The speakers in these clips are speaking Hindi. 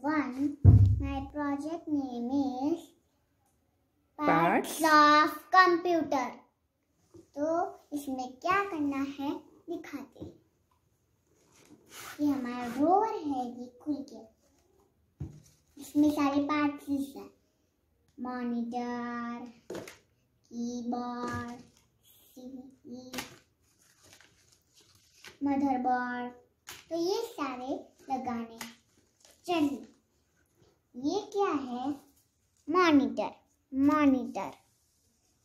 project name is Parts. of computer. तो इसमें क्या करना है? दिखाते हैं। ये हमारा ड्रोवर है ये खुल के इसमें सारे पार्ट्स हैं। मॉनिटर कीबोर्ड मदरबोर्ड तो ये सारे लगाने चलिए। ये क्या है? मॉनिटर मॉनिटर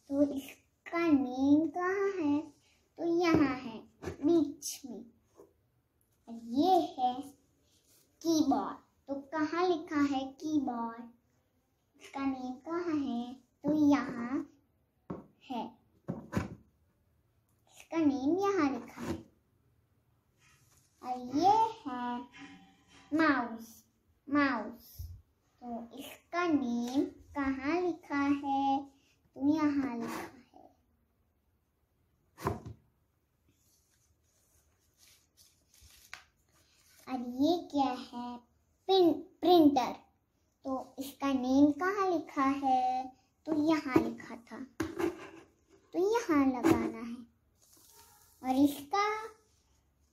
तो इसका नेम कहाँ है? तो यहाँ है, बीच में। ये है कीबोर्ड तो कहाँ लिखा है कीबोर्ड इसका नेम कहाँ है? तो यहाँ है। इसका नेम यहाँ लिखा है। और ये है माउस नेम कहाँ लिखा है? तो यहाँ लिखा है। और ये क्या है? प्रिंटर। तो इसका नेम कहाँ लिखा है? तो यहाँ लिखा था। तो यहाँ लगाना है। और इसका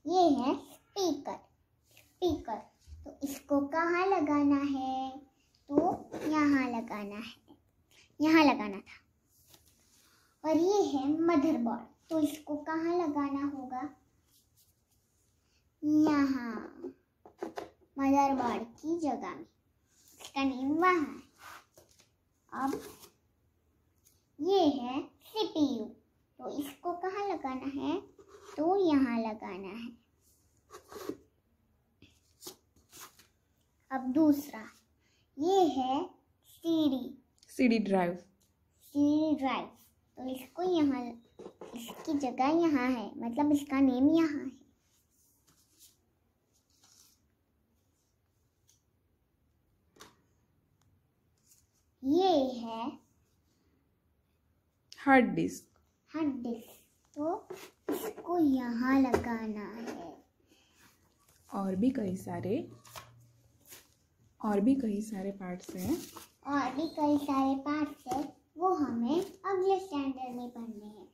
ये है स्पीकर। स्पीकर। तो इसको कहाँ लगाना है? तो यहाँ लगाना है। यहाँ लगाना था। और ये है मदरबोर्ड तो इसको कहाँ लगाना होगा? यहाँ। मदरबोर्ड की जगह में। इसका नेम वहाँ है। अब ये है सीपीयू तो इसको कहाँ लगाना है? तो यहाँ लगाना है। अब दूसरा। ये है CD CD drive. CD drive. तो इसको यहाँ इसकी जगह यहाँ है मतलब इसका नेम यहाँ है। ये है हार्ड डिस्क हार्ड डिस्क तो इसको यहाँ लगाना है। और भी कई सारे और भी कई सारे पार्ट्स हैं। और भी कई सारे पार्ट्स हैं, वो हमें अगले स्टैंडर्ड में पढ़ने हैं।